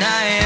night